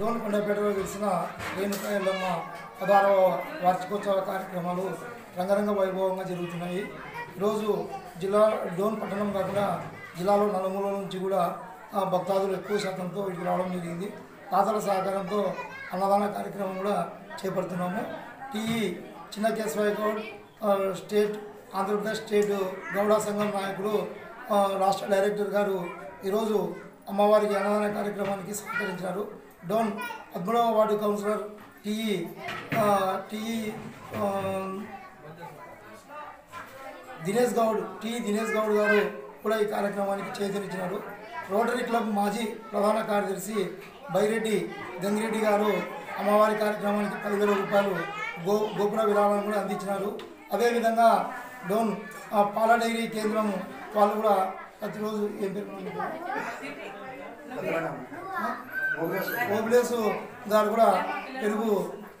దోనకొండపేటలో తెలిసిన రేణుక ఎల్లమ్మ పదహారవ వార్షికోత్సవ కార్యక్రమాలు రంగరంగ వైభవంగా జరుగుతున్నాయి. ఈరోజు జిల్లా డోన్ పట్టణం కాకుండా జిల్లాలో నలుమూల నుంచి కూడా భక్తాదులు ఎక్కువ శాతంతో ఇటు రావడం జరిగింది. తాతల సహకారంతో అన్నదాన కార్యక్రమం కూడా చేపడుతున్నాము. టీఈ చిన్న కేశవయ్య గౌడ్ స్టేట్ ఆంధ్రప్రదేశ్ స్టేట్ గౌడ సంఘం నాయకుడు రాష్ట్ర డైరెక్టర్ గారు ఈరోజు అమ్మవారికి అన్నదాన కార్యక్రమానికి సహకరించారు. డోన్ పద్మూడవ వార్డు కౌన్సిలర్ టీఈ ఆ, టీఈ దినేష్ గౌడ్ టి దినేష్ గౌడ్ గారు కూడా ఈ కార్యక్రమానికి చేతనిచ్చినారు. రోటరీ క్లబ్ మాజీ ప్రధాన కార్యదర్శి బైరెడ్డి గంగిరెడ్డి గారు అమ్మవారి కార్యక్రమానికి పదివేల రూపాయలు గో గోపుర విరాళాలను కూడా అందించినారు. అదేవిధంగా డోన్ పాల డైరీ కేంద్రం వాళ్ళు కూడా ప్రతిరోజు ఏం పేరు ఓబిలేసు. గారు కూడా పెరుగు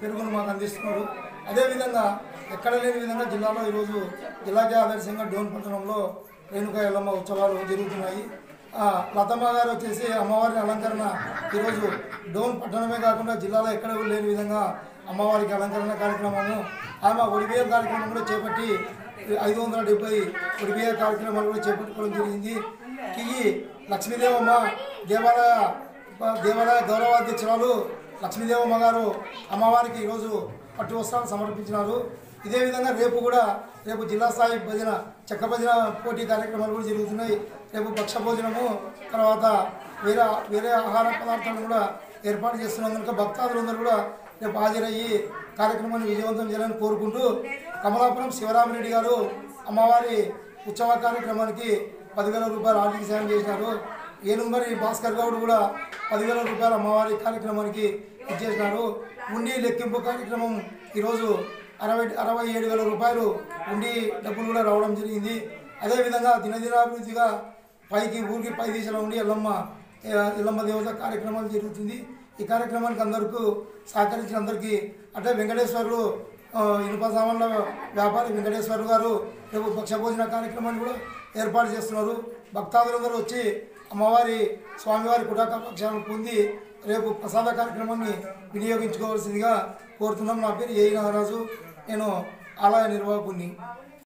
పెరుగును మాకు అందిస్తున్నారు. అదేవిధంగా ఎక్కడ లేని విధంగా జిల్లాలో ఈరోజు జిల్లాకే ఆదర్శంగా డోన్ పట్టణంలో రేణుకా ఎల్లమ్మ ఉత్సవాలు జరుగుతున్నాయి. లతమ్మ గారు వచ్చేసి అమ్మవారి అలంకరణ ఈరోజు డోన్ పట్టణమే కాకుండా జిల్లాలో ఎక్కడ కూడా లేని విధంగా అమ్మవారికి అలంకరణ కార్యక్రమము ఆమె ఒడిబియ్య కార్యక్రమం కూడా చేపట్టి ఐదు వందల డెబ్బై ఒడిబియ్య కార్యక్రమాలు కూడా చేపట్టుకోవడం జరిగింది. కియి లక్ష్మీదేవమ్మ దేవాలయ దేవాలయ గౌరవాధ్యక్షురాలు లక్ష్మీదేవమ్మ గారు అమ్మవారికి ఈరోజు పట్టు వస్త్రాలు సమర్పించినారు. ఇదే విధంగా రేపు కూడా రేపు జిల్లా స్థాయి భజన చెక్క భజన పోటీ కార్యక్రమాలు కూడా జరుగుతున్నాయి. రేపు భక్ష భోజనము తర్వాత వేరే వేరే ఆహార పదార్థాలను కూడా ఏర్పాటు చేస్తున్నాం కనుక భక్తాదులందరూ కూడా రేపు హాజరయ్యి కార్యక్రమాన్ని విజయవంతం చేయాలని కోరుకుంటూ కమలాపురం శివరామరెడ్డి గారు అమ్మవారి ఉత్సవ కార్యక్రమానికి పదివేల రూపాయలు ఆర్థిక సాయం చేసినారు. ఏనుమరి భాస్కర్ గౌడ్ కూడా పదివేల రూపాయల అమ్మవారి కార్యక్రమానికి ఇచ్చేసినారు. ఉండి లెక్కింపు కార్యక్రమం ఈరోజు అరవై అరవై ఏడు వేల రూపాయలు ఉండి డబ్బులు కూడా రావడం జరిగింది. అదేవిధంగా దినదినాభివృద్ధిగా పైకి ఊరికి పై దిశలో ఉండి ఎల్లమ్మ ఎల్లమ్మ దేవత కార్యక్రమాలు జరుగుతుంది. ఈ కార్యక్రమానికి అందరికీ సహకరించిన అందరికీ అంటే వెంకటేశ్వర్లు ఇనుప సామాన్ల వ్యాపారి వెంకటేశ్వర్ గారు రేపు భక్షభోజన కార్యక్రమాన్ని కూడా ఏర్పాటు చేస్తున్నారు. భక్తాదులందరూ వచ్చి అమ్మవారి స్వామివారి కుటాకపక్షాలను పొంది రేపు ప్రసాద కార్యక్రమాన్ని వినియోగించుకోవాల్సిందిగా కోరుతున్నాం. నా పేరు ఏ నాగరాజు. నేను ఆలయ నిర్వాహకుని